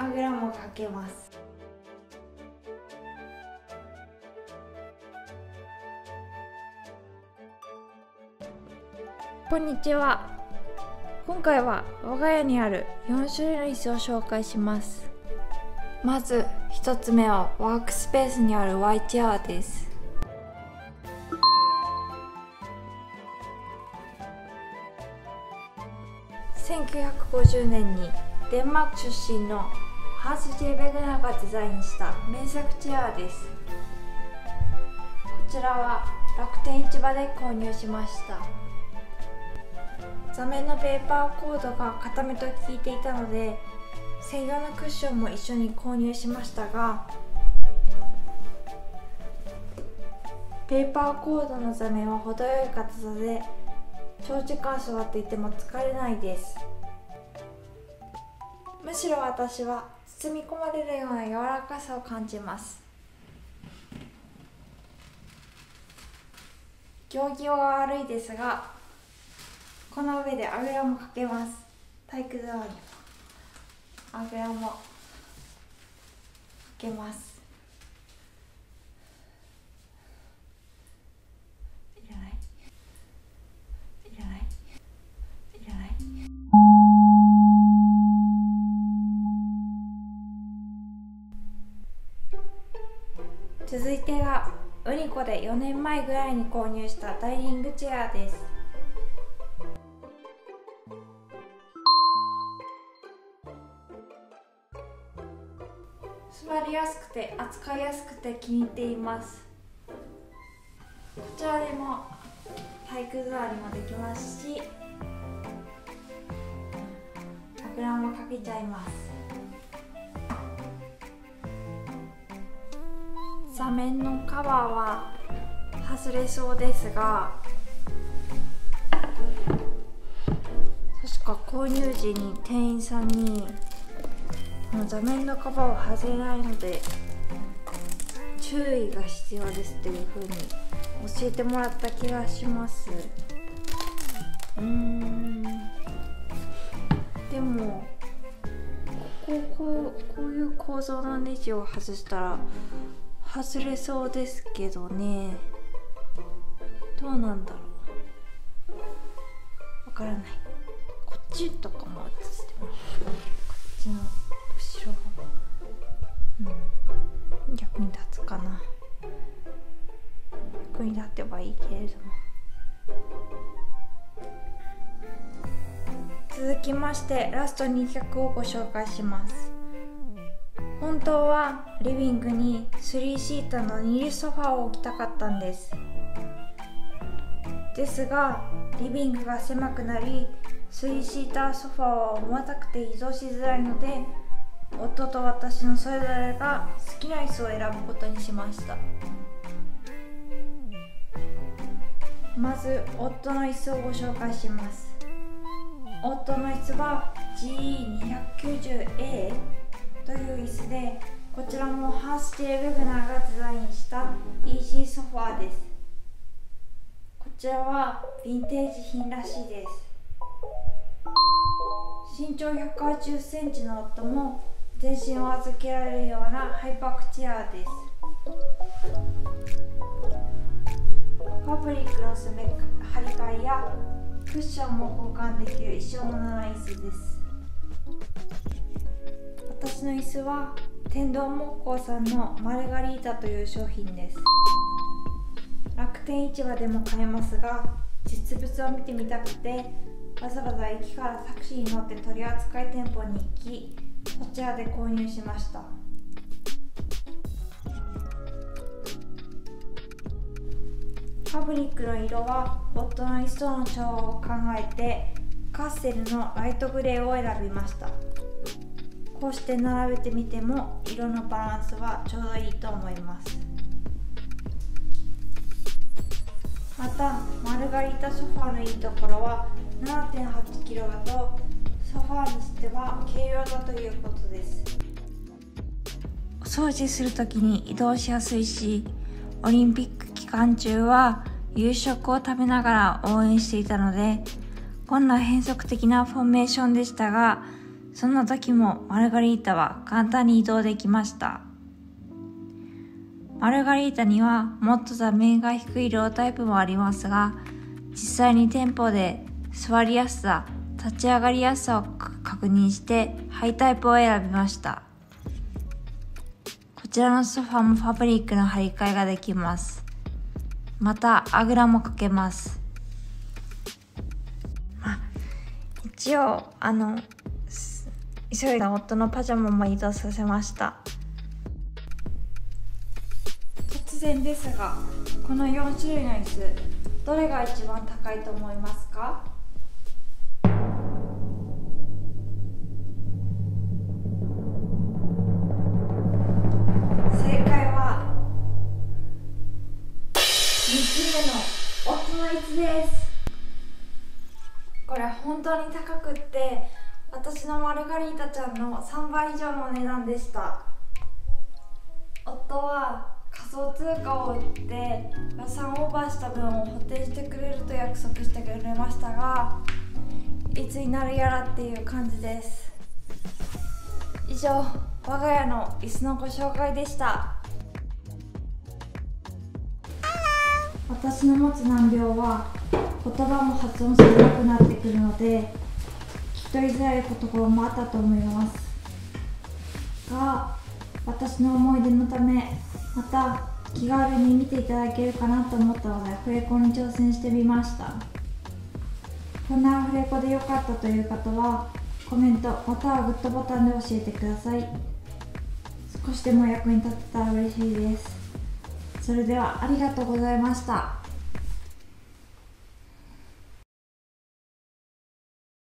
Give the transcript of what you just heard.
あぐらもかけます。こんにちは。今回は我が家にある4種類の椅子を紹介します。まず1つ目はワークスペースにある Y チェアです。1950年にデンマーク出身のハース・ジェベグナーがデザインした名作チェアです。こちらは楽天市場で購入しました。座面のペーパーコードが固めと聞いていたので専用のクッションも一緒に購入しましたがペーパーコードの座面は程よい硬さで長時間座っていても疲れないです。むしろ私は包み込まれるような柔らかさを感じます。行儀は悪いですがこの上であぐらもかけます。体育座りあぐらもかけます。続いてがウニコで4年前ぐらいに購入したダイニングチェアです。座りやすくて扱いやすくて気に入っています。こちらでも体育座りもできますしあぐらもかけちゃいます。座面のカバーは外れそうですが確か購入時に店員さんにこの座面のカバーを外れないので注意が必要ですっていう風に教えてもらった気がします。うーん。でもこここうこういう構造のネジを外したら外れそうですけどねどうなんだろうわからないこっちとかも外してもこっちの後ろ側うん逆に立つかな逆に立てばいいけれども続きましてラスト2曲をご紹介します本当はリビングに3シーターの二流ソファーを置きたかったんです。ですがリビングが狭くなり3シーターソファーは重たくて移動しづらいので夫と私のそれぞれが好きな椅子を選ぶことにしました。まず夫の椅子をご紹介します。夫の椅子は GE290A という椅子でこちらもハーステー・ウェグナーがデザインしたイージーソファーです。こちらはヴィンテージ品らしいです。身長1 8 0センチの夫も全身を預けられるようなハイパークチェアです。ファブリックのすめ張り替えやクッションも交換できる一生ものな椅子です。私の椅子は天童木工さんのマルガリータという商品です。楽天市場でも買えますが実物を見てみたくてわざわざ駅からタクシーに乗って取扱店舗に行きこちらで購入しました。ファブリックの色は夫の椅子との調和を考えてカッセルのライトグレーを選びました。こうして並べてみても色のバランスはちょうどいいと思います。またマルガリータソファーのいいところは 7.8kg だとソファーにしては軽量だということです。お掃除する時に移動しやすいしオリンピック期間中は夕食を食べながら応援していたのでこんな変則的なフォーメーションでしたがそんな時もマルガリータは簡単に移動できました。マルガリータにはもっと座面が低いロータイプもありますが実際に店舗で座りやすさ立ち上がりやすさを確認してハイタイプを選びました。こちらのソファもファブリックの張り替えができます。またあぐらもかけます。まあ一応あの急いだ夫のパジャマも移動させました。突然ですがこの4種類の椅子どれが一番高いと思いますか？正解は3つ目の夫の椅子です。これ本当に高くって私のマルガリータちゃんの3倍以上の値段でした。夫は仮想通貨を売って予算オーバーした分を補填してくれると約束してくれましたがいつになるやらっていう感じです。以上我が家の椅子のご紹介でした。私の持つ難病は言葉も発音しづらくなってくるので聞き取りづらいところもあったと思いますが私の思い出のためまた気軽に見ていただけるかなと思ったのでアフレコに挑戦してみました。こんなアフレコで良かったという方はコメントまたはグッドボタンで教えてください。少しでも役に立てたら嬉しいです。それではありがとうございました。